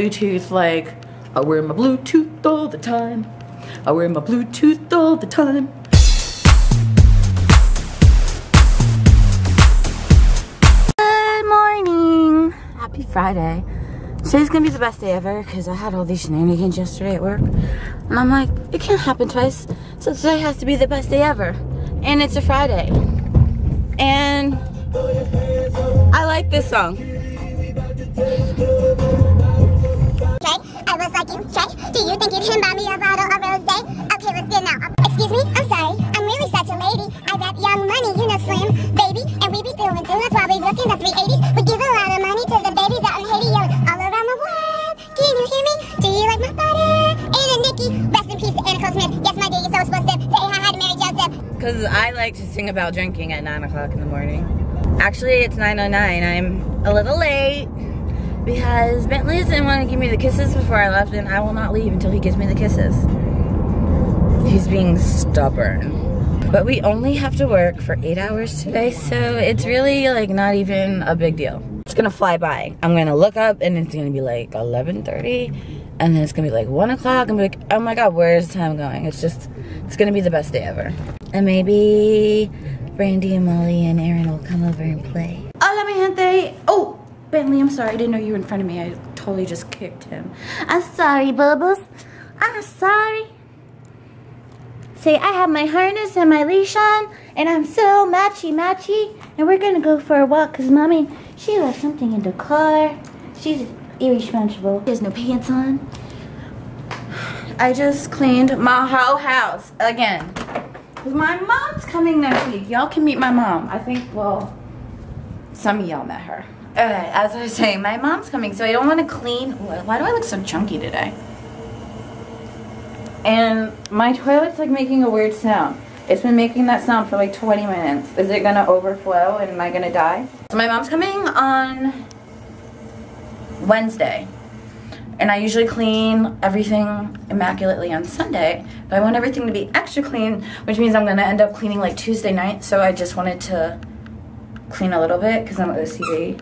Bluetooth like, I wear my Bluetooth all the time. I wear my Bluetooth all the time. Good morning. Happy Friday. Today's gonna be the best day ever because I had all these shenanigans yesterday at work. And I'm like, it can't happen twice. So today has to be the best day ever. And it's a Friday. And I like this song. Do you think you can buy me a bottle of rosé? Okay, let's get now. Excuse me, I'm sorry. I'm really such a lady. I rap young money, you know, slim, baby. And we be doing through. That's why we look in the 380s. We give a lot of money to the babies out in Haiti, yo, all around the world. Can you hear me? Do you like my butter? Anna Nikki, rest in peace to Anna Nicole Smith. Yes, my dear, you're so to say hi, hi to Mary Joseph. Because I like to sing about drinking at 9 o'clock in the morning. Actually, it's 9.09. I'm a little late because Bentley didn't want to give me the kisses before I left, and I will not leave until he gives me the kisses. He's being stubborn. But we only have to work for eight hours today, so it's really like not even a big deal. It's gonna fly by. I'm gonna look up and it's gonna be like 11.30 and then it's gonna be like one o'clock and be like, oh my God, where's time going? It's just, it's gonna be the best day ever. And maybe Brandi and Molly and Aaron will come over and play. Hola mi gente. Oh, Bentley, I'm sorry. I didn't know you were in front of me. I totally just kicked him. I'm sorry, Bubbles. I'm sorry. Say, I have my harness and my leash on, and I'm so matchy matchy, and we're gonna go for a walk, because Mommy, she left something in the car. She's irresponsible. She has no pants on. I just cleaned my whole house again. 'Cause My mom's coming next week. Y'all can meet my mom. I think, well, some of y'all met her. Okay, as I was saying, my mom's coming, so I don't want to clean. Why do I look so chunky today? And my toilet's like making a weird sound. It's been making that sound for like 20 minutes. Is it gonna overflow and am I gonna die? So my mom's coming on Wednesday. And I usually clean everything immaculately on Sunday. But I want everything to be extra clean, which means I'm gonna end up cleaning like Tuesday night. So I just wanted to clean a little bit because I'm OCD.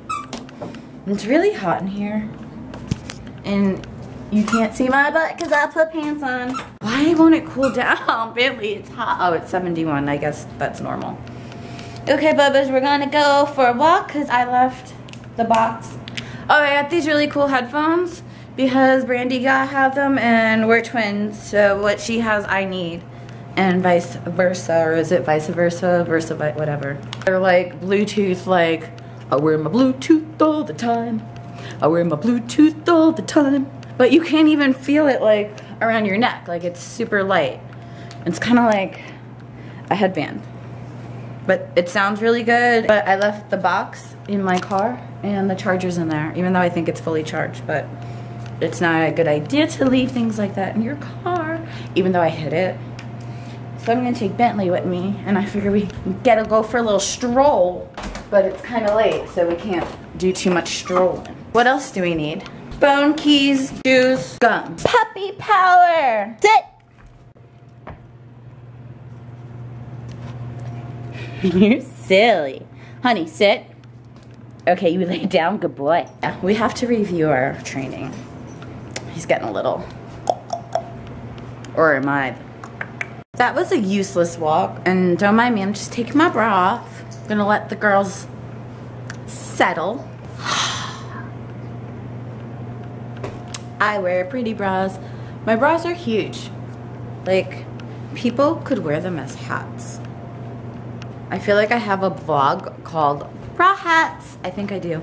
It's really hot in here. And you can't see my butt because I put pants on. Why won't it cool down? Bentley, it's hot. Oh, it's 71. I guess that's normal. Okay, Bubbas, we're gonna go for a walk because I left the box. Oh, I got these really cool headphones because Brandi got have them and we're twins. So what she has, I need. And vice versa, or is it vice versa? Versa, whatever. They're like Bluetooth, like, I wear my Bluetooth all the time. I wear my Bluetooth all the time. But you can't even feel it like around your neck. Like it's super light. It's kind of like a headband. But it sounds really good. But I left the box in my car and the charger's in there. Even though I think it's fully charged. But it's not a good idea to leave things like that in your car. Even though I hit it. So I'm gonna take Bentley with me and I figure we gotta go for a little stroll. But it's kind of late so we can't do too much strolling. What else do we need? Phone, keys, juice, gum. Puppy power! Sit! You're silly. Honey, sit. Okay, you lay down, good boy. Yeah, we have to review our training. He's getting a little. Or am I? That was a useless walk, and don't mind me, I'm just taking my bra off. I'm gonna let the girls settle. I wear pretty bras. My bras are huge. Like, people could wear them as hats. I feel like I have a blog called Bra Hats. I think I do.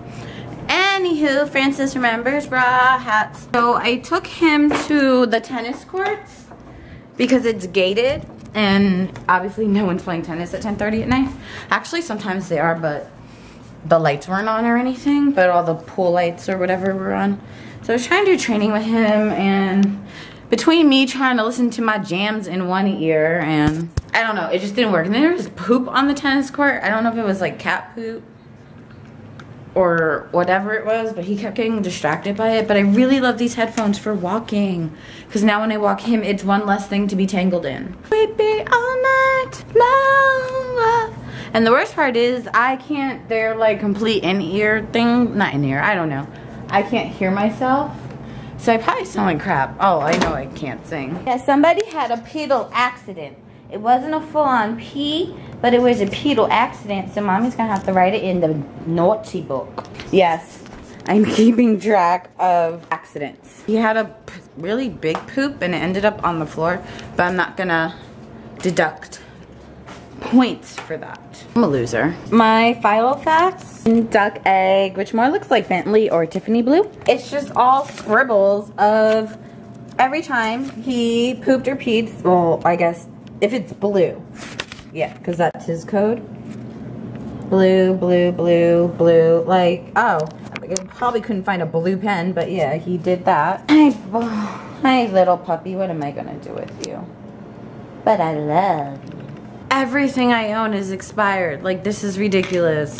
Anywho, Francis remembers bra hats. So I took him to the tennis courts because it's gated and obviously no one's playing tennis at 10.30 at night. Actually, sometimes they are, but the lights weren't on or anything, but all the pool lights or whatever were on. So I was trying to do training with him and between me trying to listen to my jams in one ear and I don't know, it just didn't work. And then there was poop on the tennis court. I don't know if it was like cat poop or whatever it was, but he kept getting distracted by it. But I really love these headphones for walking because now when I walk him, it's one less thing to be tangled in. We be all night long. And the worst part is I can't, they're like complete in-ear thing, not in-ear, I don't know. I can't hear myself So I probably sound like crap. Oh, I know I can't sing. Yeah, somebody had a pedal accident. It wasn't a full-on pee, but it was a pedal accident, so mommy's gonna have to write it in the naughty book. Yes, I'm keeping track of accidents. He had a really big poop and it ended up on the floor, but I'm not gonna deduct points for that. I'm a loser. My Filofax duck egg, which more looks like Bentley or Tiffany blue. It's just all scribbles of every time he pooped or peed. Well, I guess if it's blue. Yeah, because that's his code. Blue, blue, blue, blue. Like, oh, I probably couldn't find a blue pen, but yeah, he did that. Hi, little puppy, what am I gonna do with you? But I love you. Everything I own is expired. Like, this is ridiculous.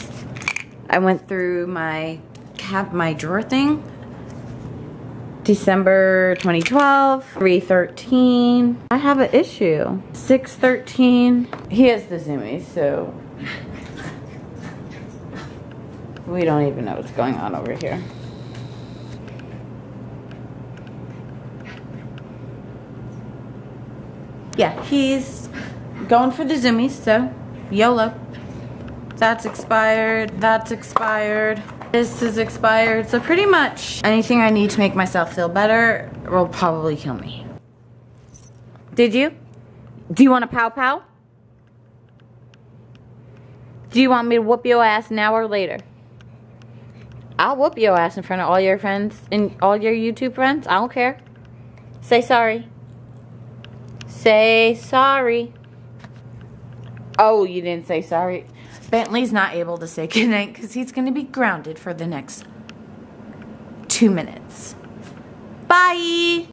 I went through my cap, my drawer thing. December 2012, 313. I have an issue. 613. He has the zoomies, so we don't even know what's going on over here. Yeah, he's going for the zoomies, so YOLO. That's expired. That's expired. This is expired. So pretty much anything I need to make myself feel better will probably kill me. Did you? Do you want a pow pow? Do you want me to whoop your ass now or later? I'll whoop your ass in front of all your friends and all your YouTube friends. I don't care. Say sorry. Say sorry. Oh, you didn't say sorry. Bentley's not able to say goodnight because he's going to be grounded for the next two minutes. Bye.